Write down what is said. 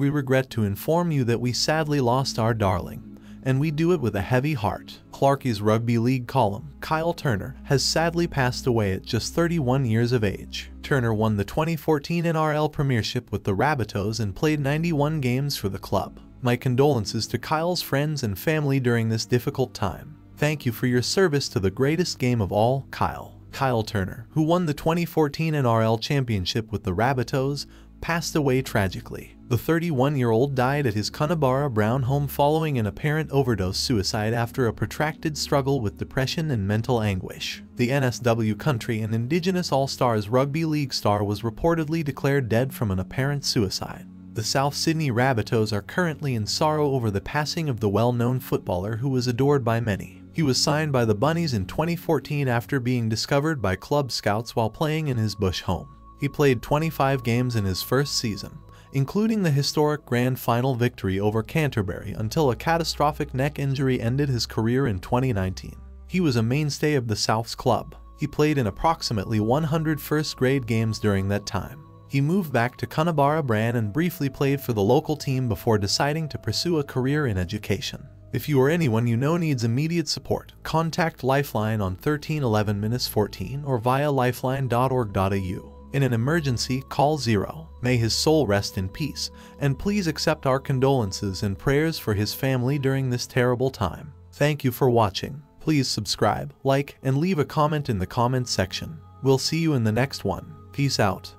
we regret to inform you that we sadly lost our darling, and we do it with a heavy heart. Clarkie's Rugby League column, Kyle Turner, has sadly passed away at just 31 years of age. Turner won the 2014 NRL Premiership with the Rabbitohs and played 91 games for the club. My condolences to Kyle's friends and family during this difficult time. Thank you for your service to the greatest game of all, Kyle. Kyle Turner, who won the 2014 NRL Championship with the Rabbitohs, passed away tragically. The 31-year-old died at his Coonabarabran home following an apparent overdose suicide after a protracted struggle with depression and mental anguish. The NSW Country and Indigenous All-Stars Rugby League star was reportedly declared dead from an apparent suicide. The South Sydney Rabbitohs are currently in sorrow over the passing of the well-known footballer who was adored by many. He was signed by the Bunnies in 2014 after being discovered by club scouts while playing in his bush home. He played 25 games in his first season, including the historic grand final victory over Canterbury until a catastrophic neck injury ended his career in 2019. He was a mainstay of the South's club. He played in approximately 100 first-grade games during that time. He moved back to Coonabarabran and briefly played for the local team before deciding to pursue a career in education. If you or anyone you know needs immediate support, contact Lifeline on 1311 14 or via lifeline.org.au. In an emergency, call zero. May his soul rest in peace, and please accept our condolences and prayers for his family during this terrible time. Thank you for watching. Please subscribe, like, and leave a comment in the comments section. We'll see you in the next one. Peace out.